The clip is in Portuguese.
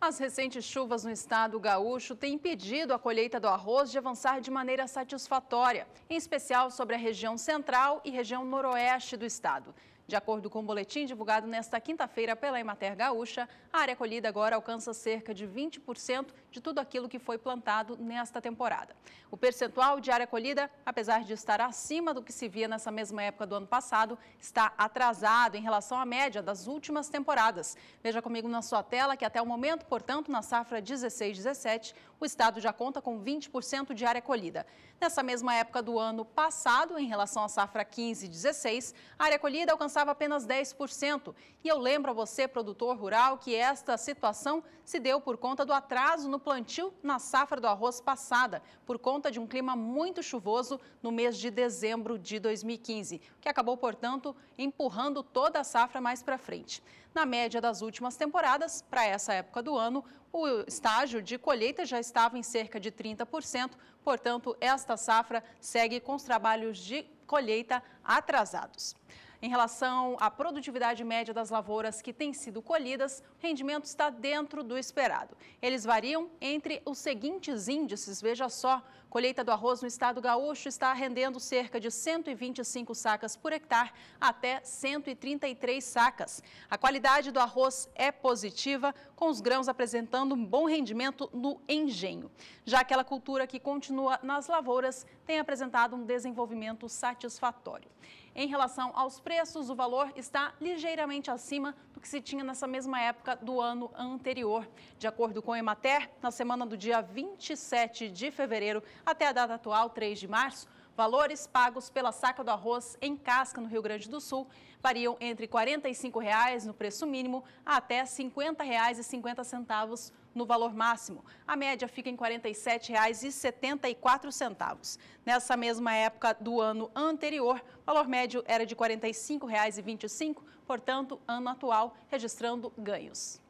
As recentes chuvas no estado gaúcho têm impedido a colheita do arroz de avançar de maneira satisfatória, em especial sobre a região central e região noroeste do estado. De acordo com o boletim divulgado nesta quinta-feira pela Emater Gaúcha, a área colhida agora alcança cerca de 20% de tudo aquilo que foi plantado nesta temporada. O percentual de área colhida, apesar de estar acima do que se via nessa mesma época do ano passado, está atrasado em relação à média das últimas temporadas. Veja comigo na sua tela que até o momento, portanto, na safra 16-17, o estado já conta com 20% de área colhida. Nessa mesma época do ano passado, em relação à safra 15-16, a área colhida alcançava alcançava apenas 10%. E eu lembro a você, produtor rural, que esta situação se deu por conta do atraso no plantio na safra do arroz passada, por conta de um clima muito chuvoso no mês de dezembro de 2015, que acabou, portanto, empurrando toda a safra mais para frente. Na média das últimas temporadas, para essa época do ano, o estágio de colheita já estava em cerca de 30%, portanto, esta safra segue com os trabalhos de colheita atrasados. Em relação à produtividade média das lavouras que têm sido colhidas, o rendimento está dentro do esperado. Eles variam entre os seguintes índices, veja só, colheita do arroz no estado gaúcho está rendendo cerca de 125 sacas por hectare até 133 sacas. A qualidade do arroz é positiva, com os grãos apresentando um bom rendimento no engenho. Já aquela cultura que continua nas lavouras tem apresentado um desenvolvimento satisfatório. Em relação aos preços, o valor está ligeiramente acima do que se tinha nessa mesma época do ano anterior. De acordo com o Emater, na semana do dia 27 de fevereiro até a data atual, 3 de março, valores pagos pela saca do arroz em casca no Rio Grande do Sul variam entre R$ 45,00 no preço mínimo até R$ 50,50 no valor máximo. A média fica em R$ 47,74. Nessa mesma época do ano anterior, o valor médio era de R$ 45,25, portanto, ano atual registrando ganhos.